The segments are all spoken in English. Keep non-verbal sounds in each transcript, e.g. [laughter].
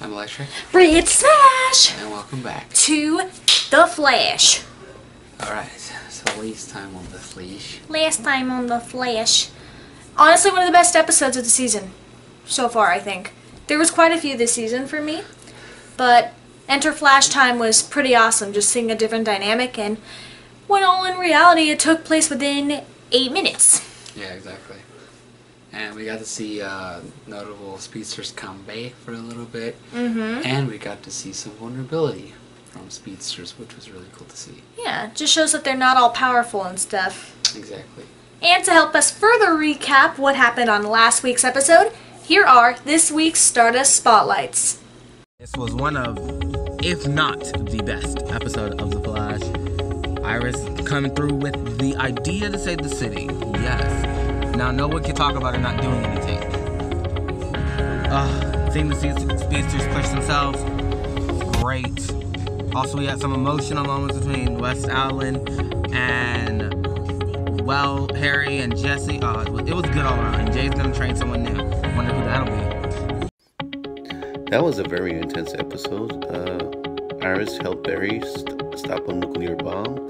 I'm Electric, Red Smash and welcome back. to The Flash. Alright, so least time on the Flash. Last time on The Flash. Honestly, one of the best episodes of the season so far, I think. There was quite a few this season for me, but Enter Flash Time was pretty awesome, just seeing a different dynamic, and when all in reality, it took place within eight minutes. Yeah, exactly. And we got to see uh, notable speedsters come bay for a little bit, Mm-hmm. and we got to see some vulnerability from speedsters, which was really cool to see. Yeah, just shows that they're not all powerful and stuff. Exactly. And to help us further recap what happened on last week's episode, here are this week's Stardust Spotlights. This was one of, if not the best episode of The Flash. Iris coming through with the idea to save the city. Yes. Now, no one can talk about her not doing anything. Uh, the speedsters push themselves, great. Also, we had some emotional moments between West Allen and, well, Harry and Jesse. Uh, it was, good all around. Jay's gonna train someone new. Wonder who that'll be. That was a very intense episode. Uh, Iris helped Barry st- stop a nuclear bomb.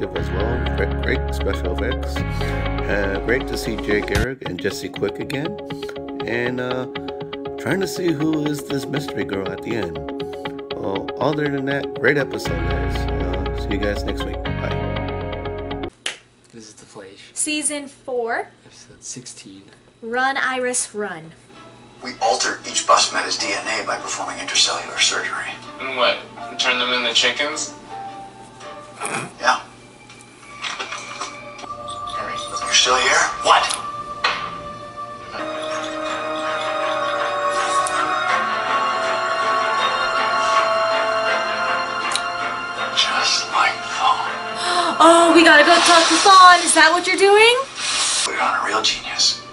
Very as well. Great, great special effects. Uh, great to see Jay Garrick and Jesse Quick again. And uh, trying to see who is this mystery girl at the end. Well, other than that, great episode, guys. Uh, see you guys next week. Bye. This is the Flash, Season 4 episode 16. Run, Iris, Run. We alter each bus meta's DNA by performing intercellular surgery. And what? Turn them into chickens? Yeah. Still here? What? Just like Vaughn. Oh, we gotta go talk to Fawn. Is that what you're doing? Put it on a real genius.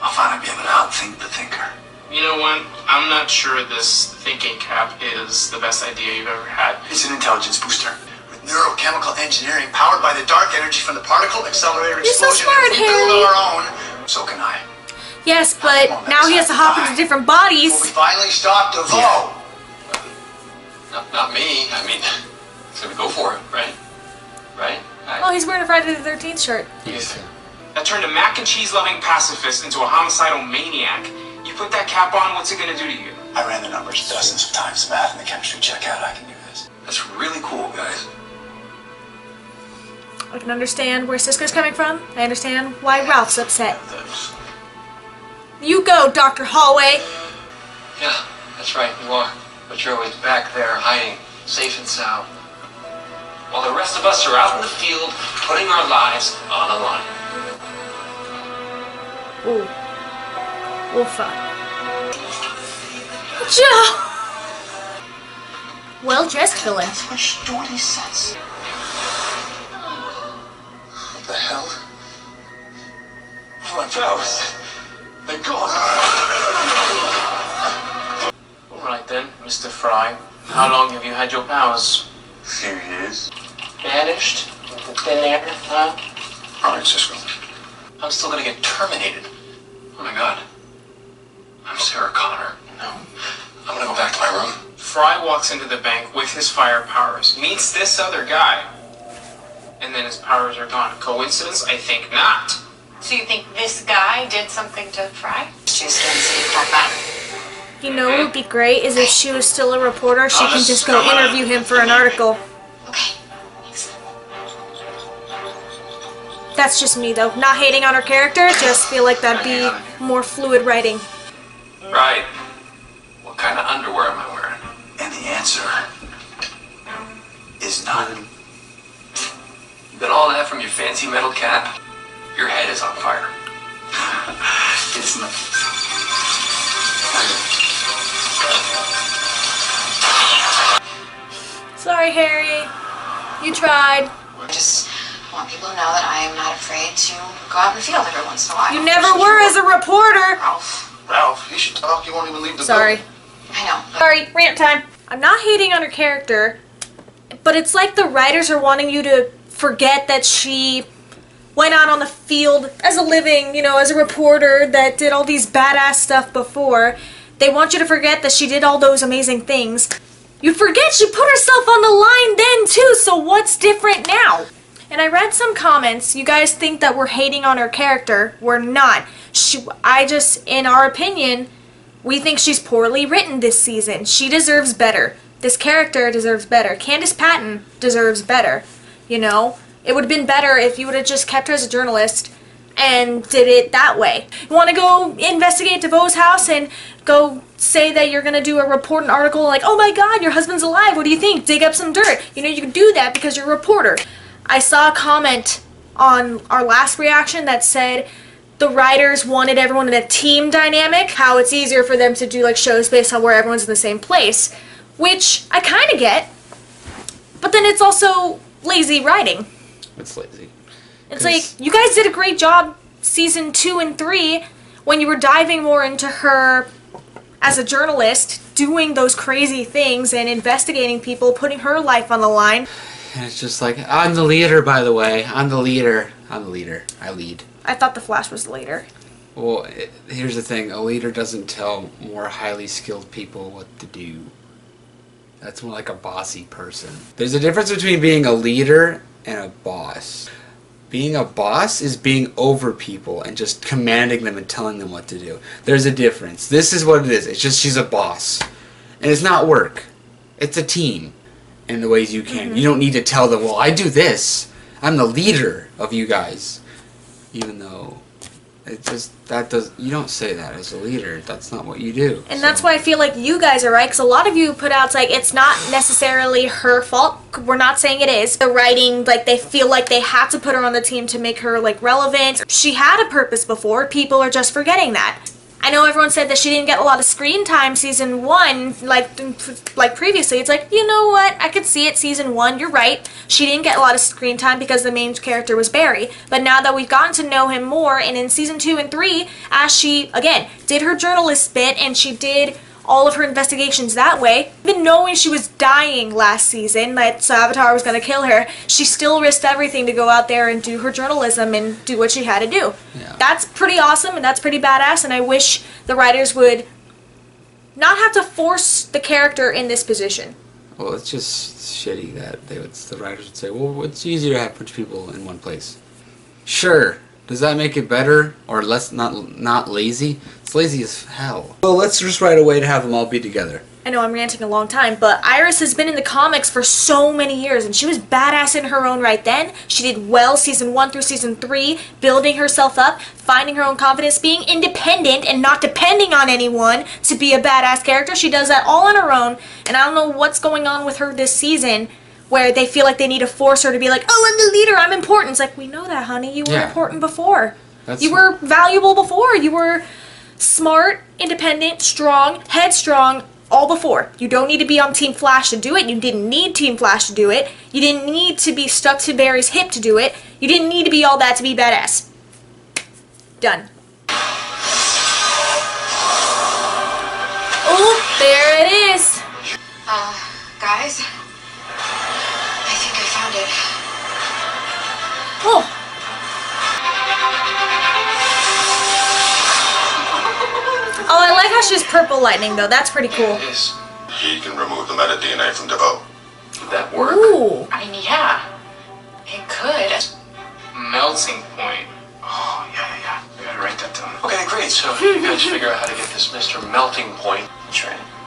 I'll finally be able to outthink the thinker. You know what? I'm not sure this thinking cap is the best idea you've ever had. It's an intelligence booster. With neurochemical engineering powered by the dark energy from the particle accelerator You're so explosion. smart, and we build Harry. our own. So can I. Yes, but now he has to hop into different Will bodies. we finally stop the vote? Not, not me. I mean, [laughs] so we go for it, right? Right? Oh, he's wearing a Friday the 13th shirt. Yes. That turned a mac and cheese loving pacifist into a homicidal maniac. You put that cap on, what's it gonna do to you? I ran the numbers dozens of times. The math and the chemistry check out. I can do this. That's really cool, guys. I can understand where Cisco's coming from. I understand why Ralph's upset. You go, Dr. Hallway. Yeah, that's right. You are. But you're always back there, hiding, safe and sound. While the rest of us are out in the field, putting our lives on the line. Ooh. Oofa. Joe! Well dressed villain. Hell? My powers. They're gone. All right then, Mr. Fry. How long have you had your powers? Few years. Vanished into thin air, huh? All right, Cisco. I'm still gonna get terminated. Oh my god. I'm Sarah Connor. No. I'm gonna go back to my room. Fry walks into the bank with his fire powers, meets this other guy, and then his powers are gone. Coincidence? I think not. So you think this guy did something to Fry? She's gonna see like that. You know what would be great is if she was still a reporter, she can just go interview him for an article. Okay. Thanks. That's just me though. Not hating on her character, just feel like that'd be more fluid writing. Right. Talk. You won't even leave the Sorry. building. I know. Sorry, rant time. I'm not hating on her character, but it's like the writers are wanting you to forget that she went out on the field as a living, you know, as a reporter that did all these badass stuff before. They want you to forget that she did all those amazing things. You forget she put herself on the line then too, so what's different now? And I read some comments. You guys think that we're hating on her character. We're not. She, I just, in our opinion, we think she's poorly written this season. She deserves better. This character deserves better. Candice Patton deserves better. You know? It would have been better if you would have just kept her as a journalist and did it that way. You want to go investigate DeVoe's house and go say that you're going to do a report an article like, oh my god, your husband's alive, what do you think? Dig up some dirt. You know, you can do that because you're a reporter. I saw a comment on our last reaction that said the writers wanted everyone in a team dynamic, how it's easier for them to do like shows based on where everyone's in the same place, which I kind of get. But then it's also lazy writing. It's lazy. It's like you guys did a great job season 2 and 3 when you were diving more into her as a journalist, doing those crazy things and investigating people, putting her life on the line. And it's just like, I'm the leader, by the way. I'm the leader. I'm the leader. I lead. I thought the Flash was leader. Well, it, here's the thing a leader doesn't tell more highly skilled people what to do. That's more like a bossy person. There's a difference between being a leader and a boss. Being a boss is being over people and just commanding them and telling them what to do. There's a difference. This is what it is. It's just she's a boss. And it's not work. It's a team in the ways you can. Mm-hmm. You don't need to tell them, well, I do this. I'm the leader of you guys. Even though it just that does you don't say that as a leader. That's not what you do. And that's why I feel like you guys are right, because a lot of you put out like it's not necessarily her fault. We're not saying it is. The writing, like they feel like they had to put her on the team to make her like relevant. She had a purpose before. People are just forgetting that. I know everyone said that she didn't get a lot of screen time season one, like like previously. It's like you know what? I could see it season one. You're right. She didn't get a lot of screen time because the main character was Barry. But now that we've gotten to know him more, and in season two and three, as she again did her journalist bit and she did all of her investigations that way. Even knowing she was dying last season, that Savitar was going to kill her, she still risked everything to go out there and do her journalism and do what she had to do. Yeah. That's pretty awesome and that's pretty badass, and I wish the writers would not have to force the character in this position. Well, it's just shitty that they would the writers would say, well, it's easier to have a bunch of people in one place. Sure. Does that make it better or less not not lazy? It's lazy as hell. Well, let's just write a way to have them all be together. I know I'm ranting a long time, but Iris has been in the comics for so many years, and she was badass in her own right then. She did well season one through season three, building herself up, finding her own confidence, being independent, and not depending on anyone to be a badass character. She does that all on her own, and I don't know what's going on with her this season. Where they feel like they need to force her to be like, oh, I'm the leader, I'm important. It's like, we know that, honey. You were Yeah. important before. That's- you were valuable before. You were smart, independent, strong, headstrong, all before. You don't need to be on Team Flash to do it. You didn't need Team Flash to do it. You didn't need to be stuck to Barry's hip to do it. You didn't need to be all that to be badass. Done. Oh, there it is. Uh, guys? Oh, oh, I like how she's purple lightning though. That's pretty cool. Yes. He can remove the meta DNA from DeVoe. Would that work? Ooh. I mean, yeah. It could. Melting point. Oh, yeah, yeah, yeah. We gotta write that down. Okay, great. So you guys figure out how to get this Mr. Melting Point train. Okay.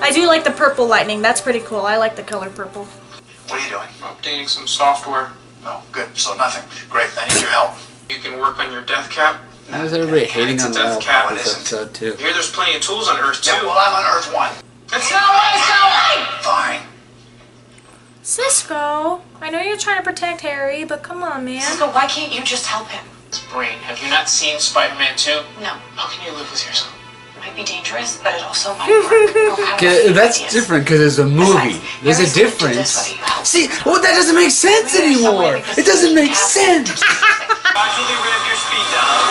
I do like the purple lightning. That's pretty cool. I like the color purple. What are you doing? Updating some software. Oh, good. So nothing. Great. I need your help. You can work on your death cap. Why is everybody hating It's a on death Ralph cap. this episode too? I hear there's plenty of tools on Earth too. Yeah, well, I'm on Earth One. It's not right. It's not right. Fine. Cisco, I know you're trying to protect Harry, but come on, man. Cisco, why can't you just help him? His brain. Have you not seen Spider-Man 2? No. How can you live with yourself? It might be dangerous, but it also might [laughs] work. No matter Okay, what that's it is. different because it's a movie. Besides, There's a Harry's linked to this, difference. whether you help See, him or not. well, that doesn't make sense Maybe there's some way anymore. It doesn't make sense. Gradually ramp your speed down.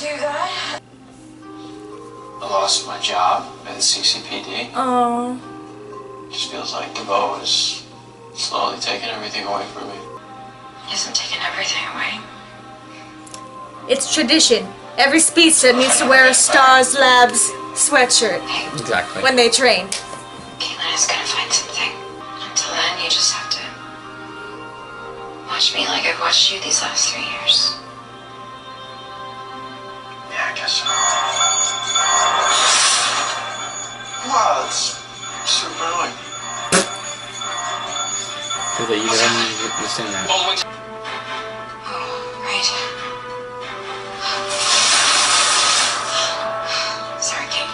Do that. lost my job at the CCPD. Oh. Just feels like DeVoe is slowly taking everything away from me. He hasn't taking everything away. It's tradition. Every speedster needs to wear a Stars Labs sweatshirt Exactly. when they train. Caitlin is gonna find something. Until then, you just have to watch me like I've watched you these last three years. Yeah, I guess so. Wow, that's super annoying. Because you don't understand that. Oh, right. Sorry, Kate.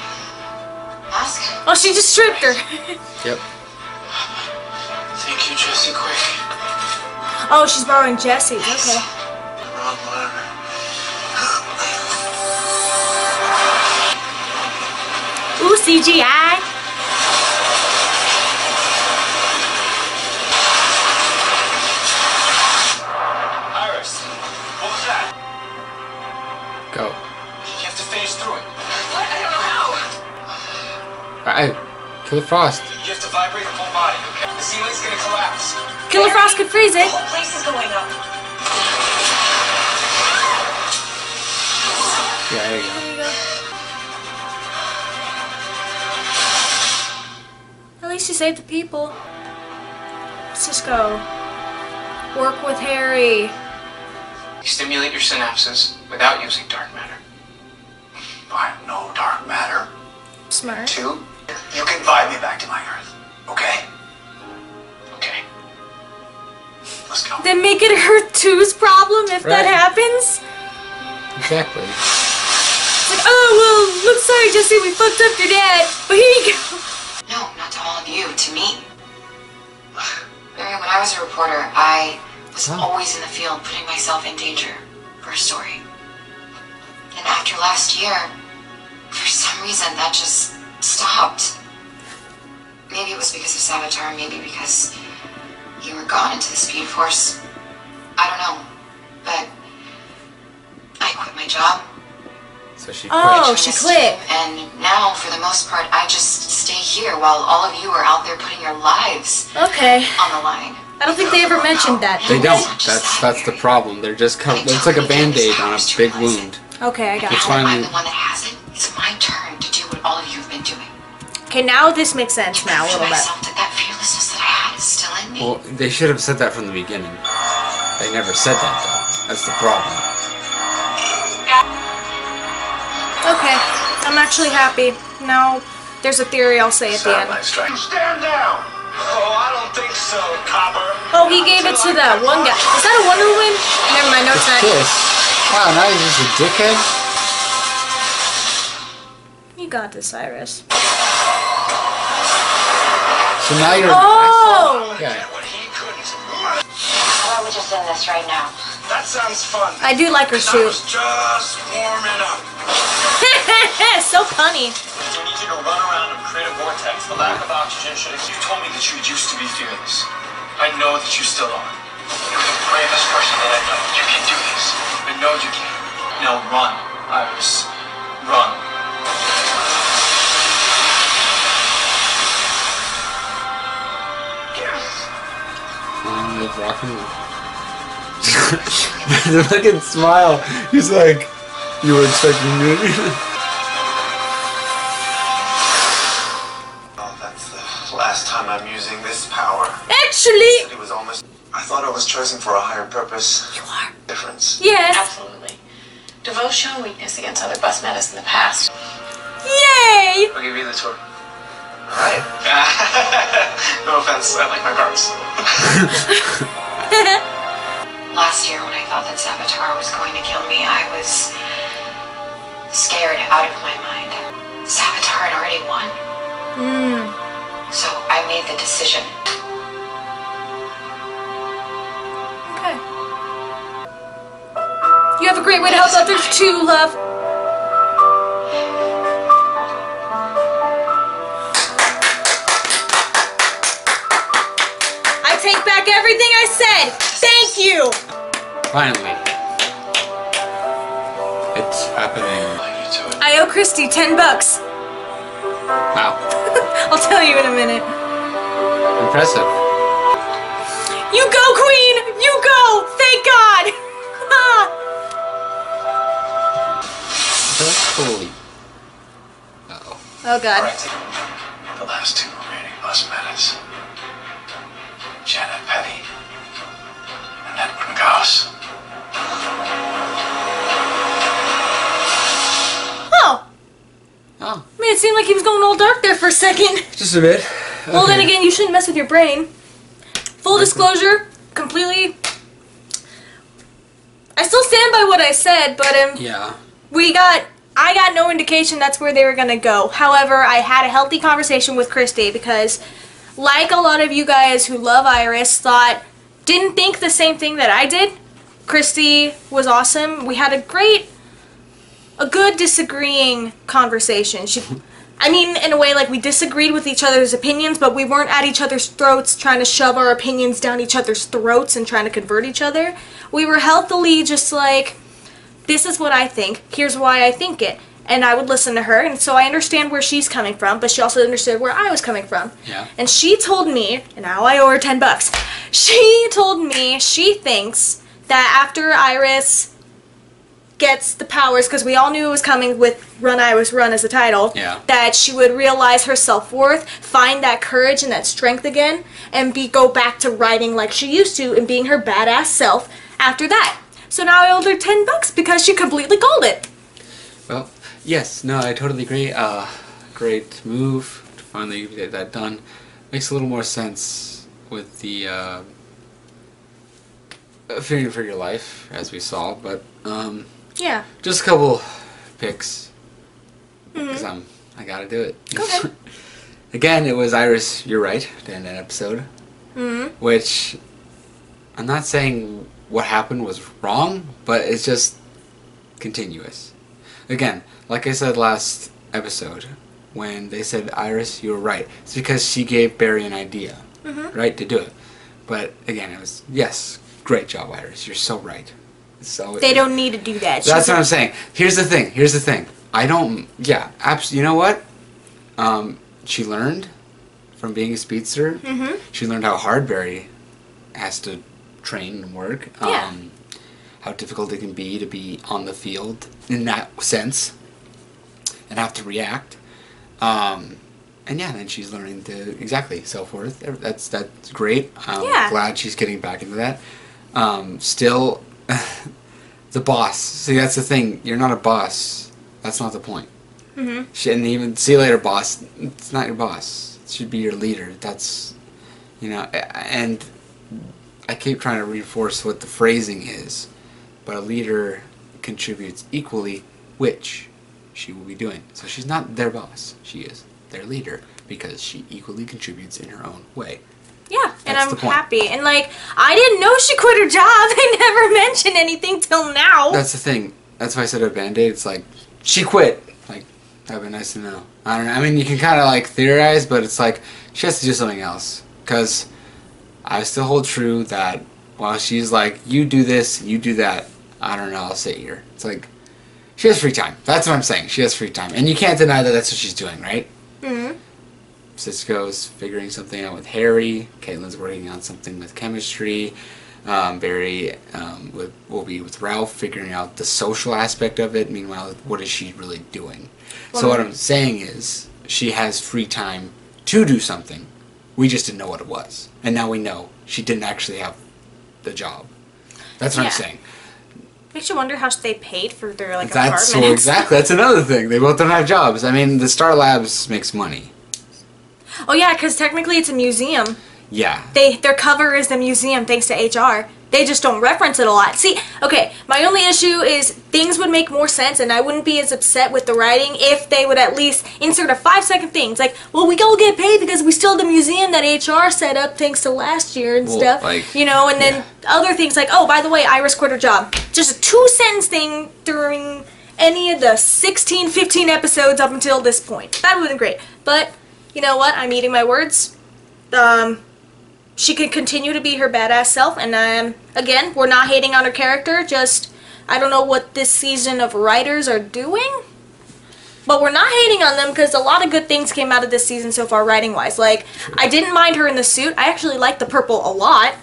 Mask? Oh, she just stripped her. Yep. Thank you, Jesse Quick. oh, she's borrowing Jesse's. Okay. Wrong letter. Ooh, CGI. Killer Frost. You have to vibrate the whole body, okay? The ceiling's gonna collapse. Killer Frost could freeze it. whole place is going up. Yeah, there you go. At least you saved the people. Cisco. Work with Harry. You stimulate your synapses without using dark matter. I no dark matter. Smart. Two, you can vibe me back to my Earth. Okay? Okay. Let's go. Then make it Earth 2's problem if that happens. Exactly. It's like, oh, well, I'm sorry, Jesse, we fucked up your dad. But here you go. No, not to all of you, to me. Barry, when I was a reporter, I was Oh. always in the field putting myself in danger for a story. And after last year, for some reason, that just stopped. Maybe it was because of Savitar, maybe because you were gone into the Speed Force. I don't know. But I quit my job. So she quit. Oh, quit. she quit. team, And now, for the most part, I just stay here while all of you are out there putting your lives Okay. on the line. I don't think they ever mentioned that. They don't. That's that's the problem. They're just co- it's like a band-aid on a big wound. Okay, I got It's it. fine. I'm Finally- Okay, now this makes sense now a little bit. that that fearlessness that I had is still in me. Well, they should have said that from the beginning. They never said that though. That's the problem. Okay, I'm actually happy. Now, there's a theory I'll say at the end. Stand down! Oh, I don't think so, copper. Oh, he gave it to that one guy. Is that a Wonder Woman? Never mind, no, it's not. Kiss. Wow, now he's just a dickhead. You got this, Iris. So now you're. Oh! Yeah. What he. How about we just end this right now? That sounds fun. I do like her I shoe. just warming up. [laughs] so punny. I need you to run around and create a vortex. The lack of oxygen should. You told me that you used to be fearless. I know that you still are. You're the bravest person that I know. You can do this. I know you can. Now run, Iris. Run. Live rock and roll. the fucking smile. He's like, you were expecting me. Oh, that's the last time I'm using this power. Actually, It was almost. I thought I was chosen for a higher purpose. you are. Difference. Yes. Absolutely. DeVoe's shown weakness against other bus metas in the past. Yay! I'll give you the tour. Right? [laughs] no offense, I like my cars. [laughs] Last year, when I thought that Savitar was going to kill me, I was scared out of my mind. Savitar had already won. Hmm. So I made the decision. Okay. You have a great way to help others too, love. Said. Thank you. Finally. It's happening. I you to it. I owe Christy ten bucks. Wow. [laughs] I'll tell you in a minute. Impressive. You go, Queen! You go! Thank God! [laughs] Holy. Uh-oh. oh God. Seemed like he was going all dark there for a second. just a bit. Well, then again, you shouldn't mess with your brain. Full disclosure, completely. I still stand by what I said, but um, Yeah. we got. I got no indication that's where they were gonna go. However, I had a healthy conversation with Christy because, like a lot of you guys who love Iris, thought didn't think the same thing that I did. Christy was awesome. We had a great, a good disagreeing conversation. She, [laughs] I mean, in a way, like we disagreed with each other's opinions, but we weren't at each other's throats trying to shove our opinions down each other's throats and trying to convert each other. We were healthily just like, this is what I think. Here's why I think it. And I would listen to her, and so I understand where she's coming from, but she also understood where I was coming from. Yeah. And she told me, and now I owe her 10 bucks. She told me she thinks that after Iris gets the powers, because we all knew it was coming with Run Iris Run as the title, Yeah. that she would realize her self worth, find that courage and that strength again, and be go back to writing like she used to and being her badass self after that. So now I owe her 10 bucks because she completely called it. Well, yes, no, I totally agree. Uh, great move to finally get that done. Makes a little more sense with the uh, fearing for your life, as we saw. But um, Yeah. just a couple picks because I'm I gotta do it. Okay. [laughs] Again, it was Iris. You're right. To end an episode, hmm which I'm not saying what happened was wrong, but it's just continuous. Again, like I said last episode, when they said Iris, you were right. It's because she gave Barry an idea, Mhm. right, to do it. But again, it was yes, great job, Iris. You're so right. So They don't need to do that. that's what I'm saying. Here's the thing. Here's the thing. I don't. Yeah, abs- You know what? Um, she learned from being a speedster. Mhm. She learned how hard Barry has to train and work. Yeah. Um, how difficult it can be to be on the field in that sense, and have to react. Um, and yeah, then she's learning to exactly self worth. That's that's great. I'm Yeah. glad she's getting back into that. Um, still, [sighs] the boss. See, that's the thing. You're not a boss. That's not the point. Mhm. She, and even see you later, boss. It's not your boss. It should be your leader. That's, you know, and I keep trying to reinforce what the phrasing is, but a leader contributes equally, which she will be doing. So she's not their boss. She is their leader because she equally contributes in her own way. Yeah, and That's I'm happy. And like, I didn't know she quit her job. [laughs] They never mentioned anything till now. That's the thing. That's why I said a band aid. It's like she quit. Like that'd be nice to know. I don't know. I mean, you can kind of like theorize, but it's like she has to do something else. Because I still hold true that while she's like, you do this, you do that. I don't know. I'll sit here. It's like she has free time. That's what I'm saying. She has free time, and you can't deny that that's what she's doing, right? Mhm. Cisco's figuring something out with Harry. Caitlin's working on something with chemistry. Um, Barry um, with, will be with Ralph figuring out the social aspect of it. Meanwhile, what is she really doing? so what I'm saying is she has free time to do something. We just didn't know what it was, and now we know she didn't actually have the job. That's what Yeah. I'm saying. Makes you wonder how they paid for their like That's apartments. exactly. That's another thing. They both don't have jobs. I mean, the Star Labs makes money. Oh yeah, because technically it's a museum. Yeah, They their cover is the museum thanks to HR. They just don't reference it a lot. See, okay, my only issue is things would make more sense, and I wouldn't be as upset with the writing if they would at least insert a five second thing. It's like, well, we all get paid because we still the museum that HR set up thanks to last year and Well, stuff. like, you know, and then other things like, oh, by the way, Iris quit her job. Just a two sentence thing during any of the 16, 15 episodes up until this point. That would have been great. But, you know what? I'm eating my words. Um, she could continue to be her badass self and um, again we're not hating on her character just i don't know what this season of writers are doing But we're not hating on them because a lot of good things came out of this season so far, writing wise. Like, I didn't mind her in the suit. I actually liked the purple a lot,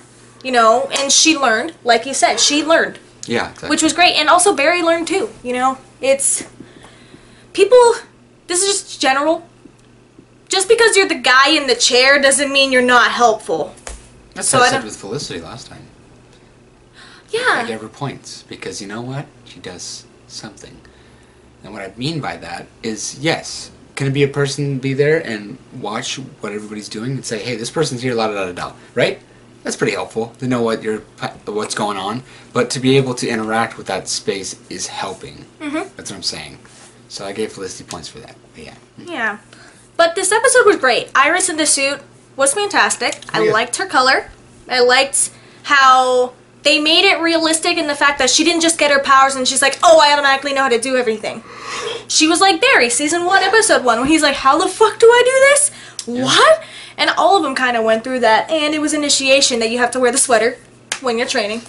you know, and she learned, like you said, she learned, Yeah, exactly. which was great. And also, Barry learned too, you know. It's. People. This is just general. Just because you're the guy in the chair doesn't mean you're not helpful. That's so what I said with Felicity last time. Yeah. I gave her points because you know what? She does something. And what I mean by that is yes, can it be a person be there and watch what everybody's doing and say, hey, this person's here, la da da da right? That's pretty helpful to know what you're, what's going on. But to be able to interact with that space is helping. Mm-hmm. That's what I'm saying. So I gave Felicity points for that. But yeah. Yeah. But this episode was great. Iris in the suit was fantastic. I yeah. liked her color. I liked how they made it realistic in the fact that she didn't just get her powers and she's like, oh, I automatically know how to do everything. She was like Barry, season one, episode one, when he's like, how the fuck do I do this? What? And all of them kind of went through that. And it was initiation that you have to wear the sweater when you're training,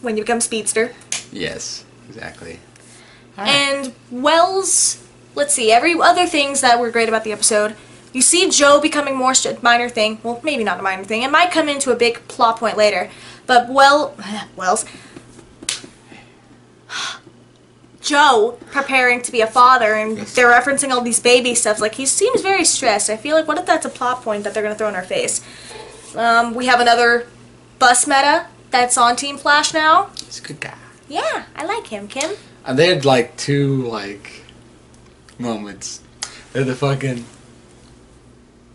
when you become speedster. Yes, exactly. And Wells, let's see, every other things that were great about the episode. You see Joe becoming more minor thing. Well, maybe not a minor thing. It might come into a big plot point later. But well, [laughs] Wells, [sighs] Joe preparing to be a father, and they're referencing all these baby stuff. Like he seems very stressed. I feel like what if that's a plot point that they're gonna throw in our face? Um, we have another bus meta that's on Team Flash now. He's a good guy. Yeah, I like him, Kim. And they had like two like moments. They're the fucking.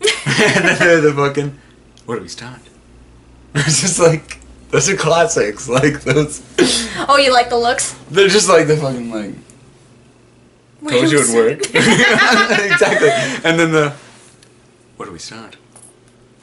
[laughs] [laughs] they're the fucking. Where do we start? [laughs] It's just like those are classics. Like those. Oh, you like the looks? They're just like the fucking like. Told you it would work. exactly. And then the. Where do we start?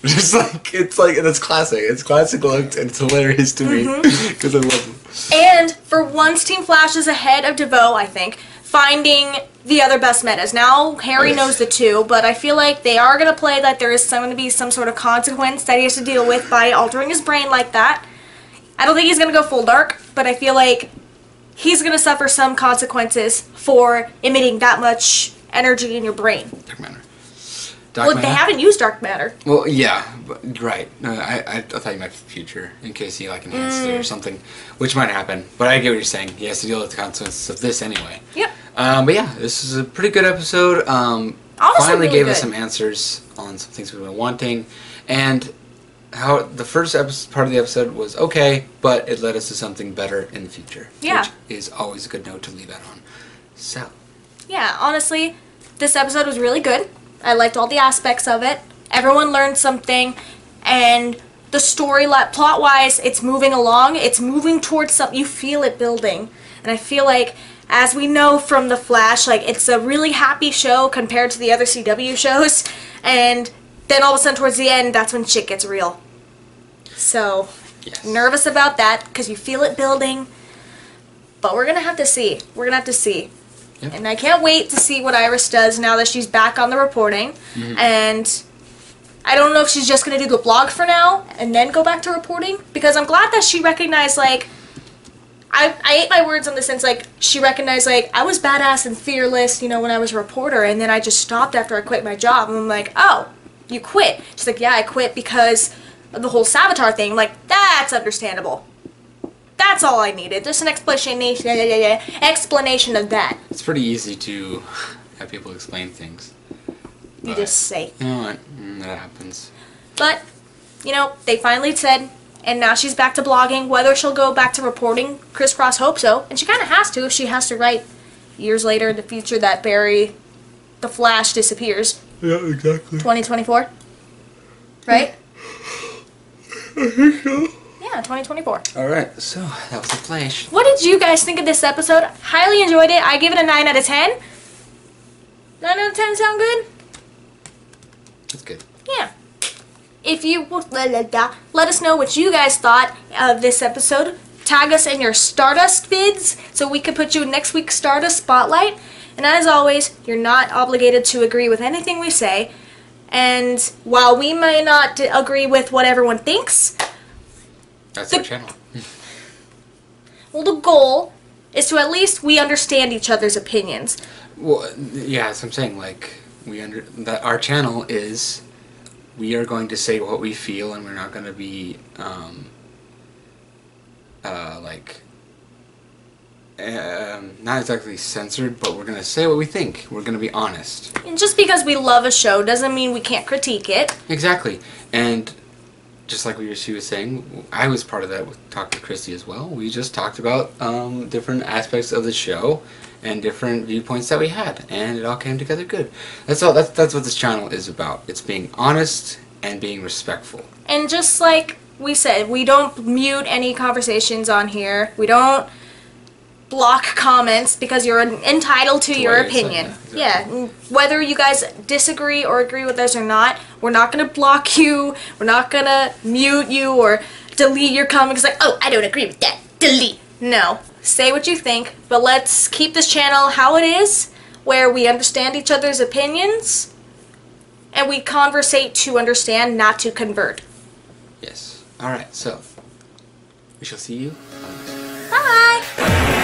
Just like it's like and it's classic. It's classic looks and it's hilarious to me mm-hmm. because I love them. And for once, Team Flash is ahead of DeVoe, I think, finding the other bus metas. Now Harry knows the two, but I feel like they are going to play that there is going to be some sort of consequence that he has to deal with by altering his brain like that. I don't think he's going to go full dark, but I feel like he's going to suffer some consequences for emitting that much energy in your brain. Dark matter. Dark Well, they haven't used dark matter. Well, yeah, but, right. No, I, I, I thought you meant future in case he like enhanced it or something, which might happen. But I get what you're saying. He has to deal with the consequences of this anyway. Yep. Um, but yeah, this is a pretty good episode. Um, Honestly, finally really gave us some answers on some things we've been wanting, and how the first episode, part of the episode was okay, but it led us to something better in the future. Yeah. Which is always a good note to leave out on. So, Yeah, honestly, this episode was really good. I liked all the aspects of it. Everyone learned something, and the story, plot wise, it's moving along. It's moving towards something. You feel it building, and I feel like, as we know from The Flash, like it's a really happy show compared to the other CW shows, and then all of a sudden towards the end, that's when shit gets real. So yes. nervous about that because you feel it building. But we're gonna have to see. We're gonna have to see. Yep. And I can't wait to see what Iris does now that she's back on the reporting. Mm-hmm. And I don't know if she's just gonna do the blog for now and then go back to reporting because I'm glad that she recognized like I, I ate my words on the sense like she recognized like I was badass and fearless, you know, when I was a reporter, and then I just stopped after I quit my job. And I'm like, oh, you quit? She's like, yeah, I quit because of the whole Savitar thing. I'm like, that's understandable. That's all I needed. Just an explanation, yeah, yeah, yeah, yeah, explanation of that. It's pretty easy to have people explain things. You just say. You know what? Mm, that happens. But, you know, they finally said, and now she's back to blogging. Whether she'll go back to reporting, crisscross hope so. And she kind of has to if she has to write years later in the future that Barry, the Flash, disappears. Yeah, exactly. 2024? Right? [laughs] Yeah, 2024. All right, so that was the flash. What did you guys think of this episode? Highly enjoyed it. I give it a 9 out of 10. 9 out of 10 sound good? That's good. Yeah. If you let us know what you guys thought of this episode, tag us in your Stardust vids so we could put you in next week's Stardust Spotlight. And as always, you're not obligated to agree with anything we say. And while we may not agree with what everyone thinks, That's The- our channel. [laughs] well, the goal is to at least we understand each other's opinions. Well, yeah, as I'm saying, like we under that our channel is we are going to say what we feel, and we're not going to be um, uh, like um, not exactly censored, but we're going to say what we think. We're going to be honest. And just because we love a show doesn't mean we can't critique it. Exactly, and just like what she was saying, I was part of that with Talk to Christy as well. We just talked about um, different aspects of the show and different viewpoints that we had, and it all came together good. That's all. That's that's what this channel is about. It's being honest and being respectful. And just like we said, we don't mute any conversations on here. We don't block comments because you're entitled to, To your what you said, opinion. yeah, Yeah, whether you guys disagree or agree with us or not, we're not going to block you. We're not going to mute you or delete your comments like, "Oh, I don't agree with that." Delete. No. Say what you think, but let's keep this channel how it is, where we understand each other's opinions and we conversate to understand, not to convert. Yes. All right. So we shall see you next